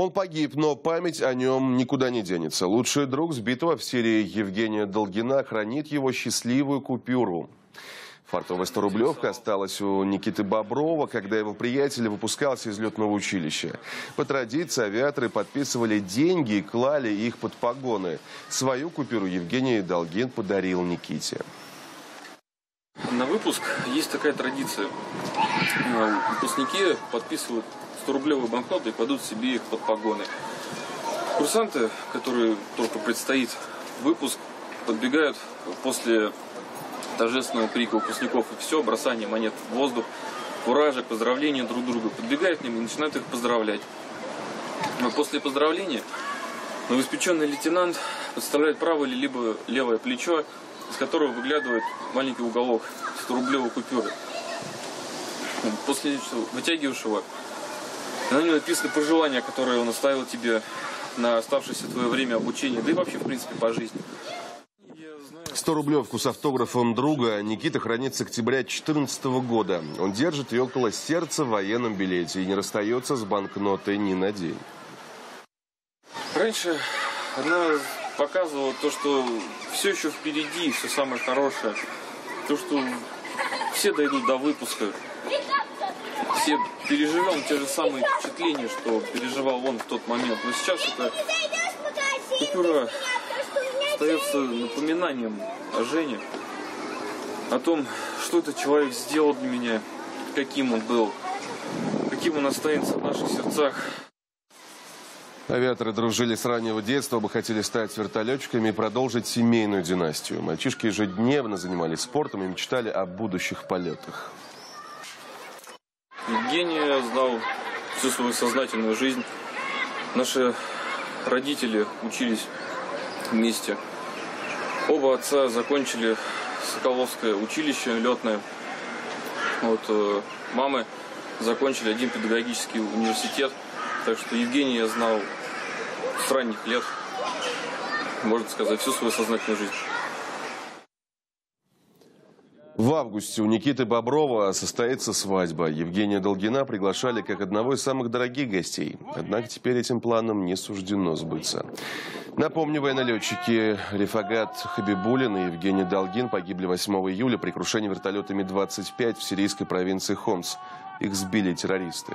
Он погиб, но память о нем никуда не денется. Лучший друг сбитого в Сирии Евгения Долгина хранит его счастливую купюру. Фартовая 100-рублевка осталась у Никиты Боброва, когда его приятель выпускался из летного училища. По традиции авиаторы подписывали деньги и клали их под погоны. Свою купюру Евгений Долгин подарил Никите. Выпуск есть такая традиция. Э, Выпускники подписывают 100-рублевые банкноты и кладут себе их под погоны. Курсанты, которые только предстоит выпуск, подбегают после торжественного крика выпускников и все, бросание монет в воздух, куражек, поздравления друг друга, подбегают к ним и начинают их поздравлять. Но после поздравления новоиспеченный лейтенант подставляет правое или либо левое плечо, из которого выглядывает маленький уголок 100-рублевой купюры. После этого вытягиваешь его, на нем написаны пожелания, которые он оставил тебе на оставшееся твое время обучения, да и вообще, в принципе, по жизни. 100-рублевку с автографом друга Никита хранит с октября 2014 года. Он держит ее около сердца в военном билете и не расстается с банкнотой ни на день. Раньше она показывала то, что все еще впереди, все самое хорошее. То, что все дойдут до выпуска. Все переживем те же самые впечатления, что переживал он в тот момент. Но сейчас это купюра остается напоминанием о Жене, о том, что этот человек сделал для меня, каким он был, каким он останется в наших сердцах. Авиаторы дружили с раннего детства, оба хотели стать вертолетчиками и продолжить семейную династию. Мальчишки ежедневно занимались спортом и мечтали о будущих полетах. Евгения знал всю свою сознательную жизнь. Наши родители учились вместе. Оба отца закончили Соколовское училище летное. Вот э, мамы закончили один педагогический университет. Так что Евгений я знал с ранних лет, можно сказать, всю свою сознательную жизнь. В августе у Никиты Боброва состоится свадьба. Евгения Долгина приглашали как одного из самых дорогих гостей. Однако теперь этим планам не суждено сбыться. Напомню, военнолетчики Рифагат Хабибулин и Евгений Долгин погибли 8 июля при крушении вертолета Ми-25 в сирийской провинции Хомс. Их сбили террористы.